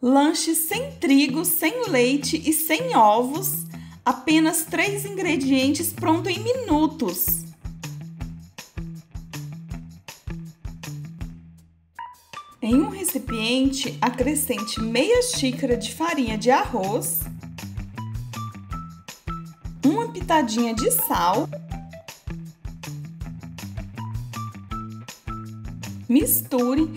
Lanche sem trigo, sem leite e sem ovos. Apenas três ingredientes pronto em minutos. Em um recipiente, acrescente meia xícara de farinha de arroz, uma pitadinha de sal, misture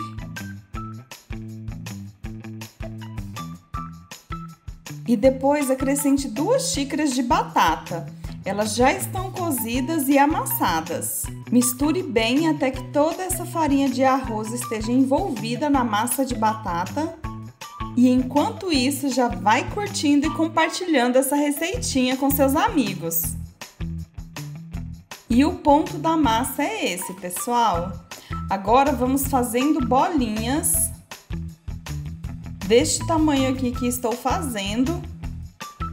e depois acrescente duas xícaras de batata. Elas já estão cozidas e amassadas. Misture bem até que toda essa farinha de arroz esteja envolvida na massa de batata. E enquanto isso, já vai curtindo e compartilhando essa receitinha com seus amigos. E o ponto da massa é esse, pessoal. Agora vamos fazendo bolinhas deste tamanho aqui que estou fazendo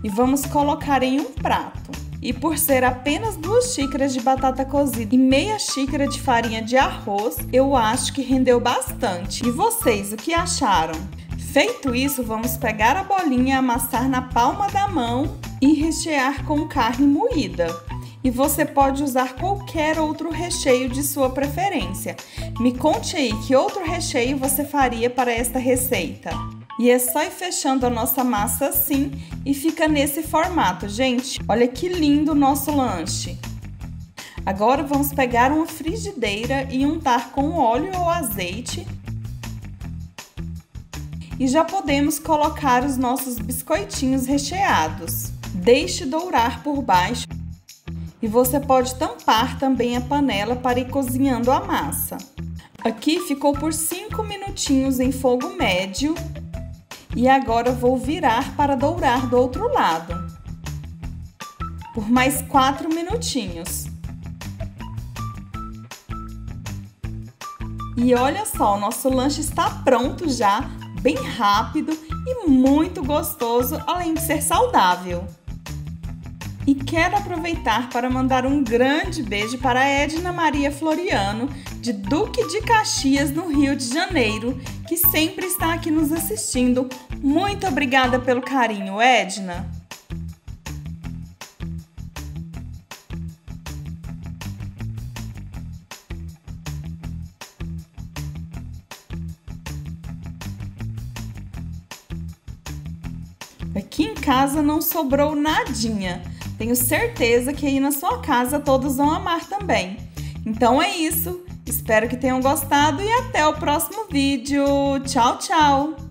e vamos colocar em um prato. E por ser apenas duas xícaras de batata cozida e meia xícara de farinha de arroz, eu acho que rendeu bastante. E vocês, o que acharam? Feito isso, vamos pegar a bolinha, amassar na palma da mão e rechear com carne moída. E você pode usar qualquer outro recheio de sua preferência. Me conte aí que outro recheio você faria para esta receita. E é só ir fechando a nossa massa assim e fica nesse formato, gente. Olha que lindo o nosso lanche. Agora vamos pegar uma frigideira e untar com óleo ou azeite. E já podemos colocar os nossos biscoitinhos recheados. Deixe dourar por baixo e você pode tampar também a panela para ir cozinhando a massa. Aqui ficou por 5 minutinhos em fogo médio e agora vou virar para dourar do outro lado. Por mais quatro minutinhos. E olha só, o nosso lanche está pronto já, bem rápido e muito gostoso, além de ser saudável. E quero aproveitar para mandar um grande beijo para Edna Maria Floriano, de Duque de Caxias, no Rio de Janeiro, que sempre está aqui nos assistindo. Muito obrigada pelo carinho, Edna. Aqui em casa não sobrou nadinha. Tenho certeza que aí na sua casa todos vão amar também. Então é isso. Espero que tenham gostado e até o próximo vídeo. Tchau, tchau!